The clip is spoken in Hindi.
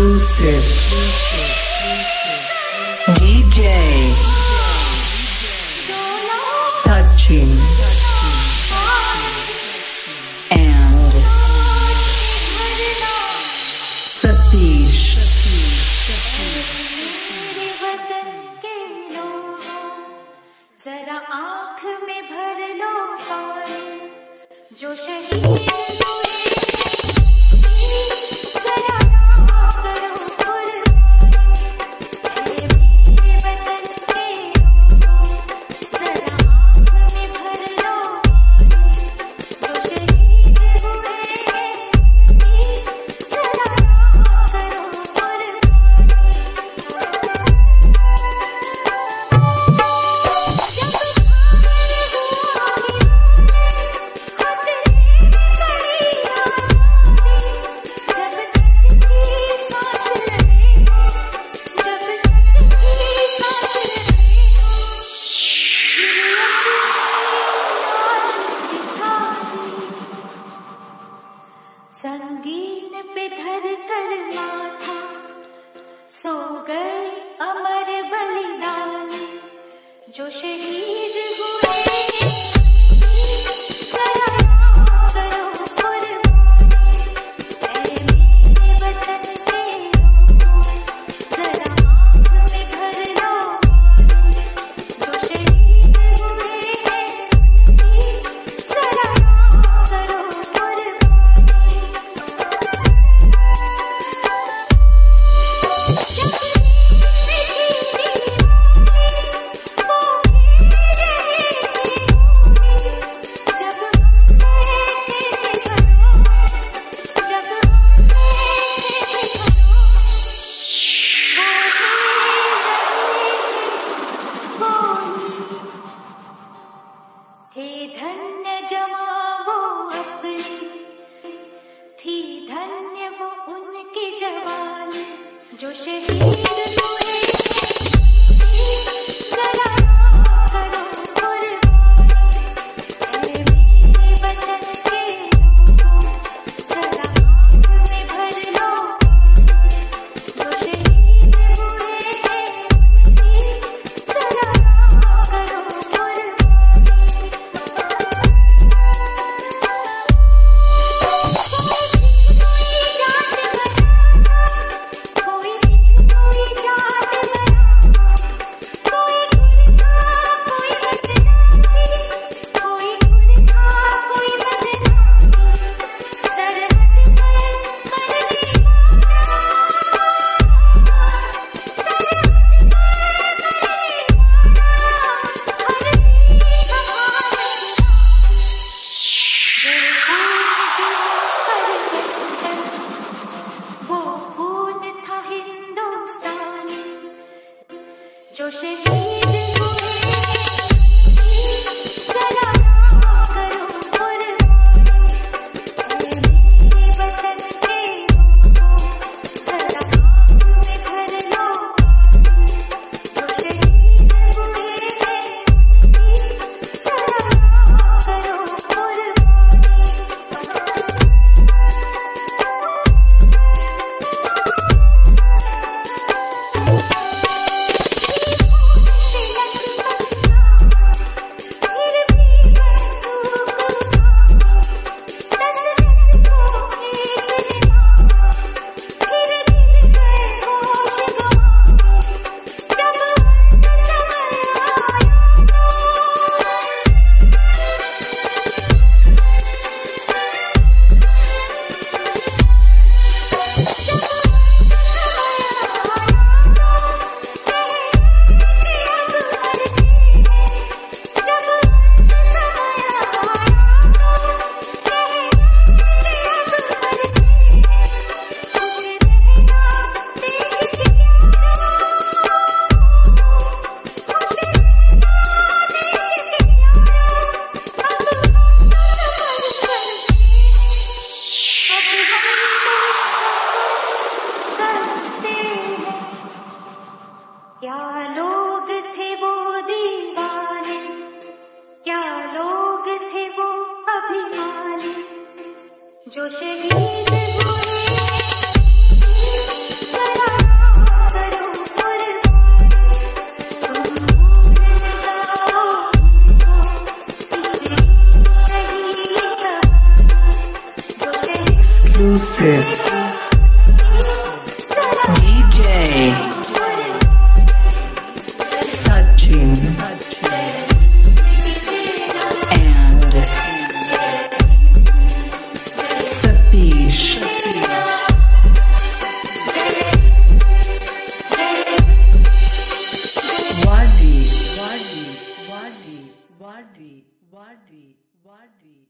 exclusive. DJ Sachin and Satish. जरा आँख में भर लो जो शहीद थे धन्य जमा वो अपनी थी धन्य वो उनकी जवानी जो शरीर she लोग थे वो दीवाने? क्या लोग थे वो अभिमानी? जो शहीद Wadi, Wadi,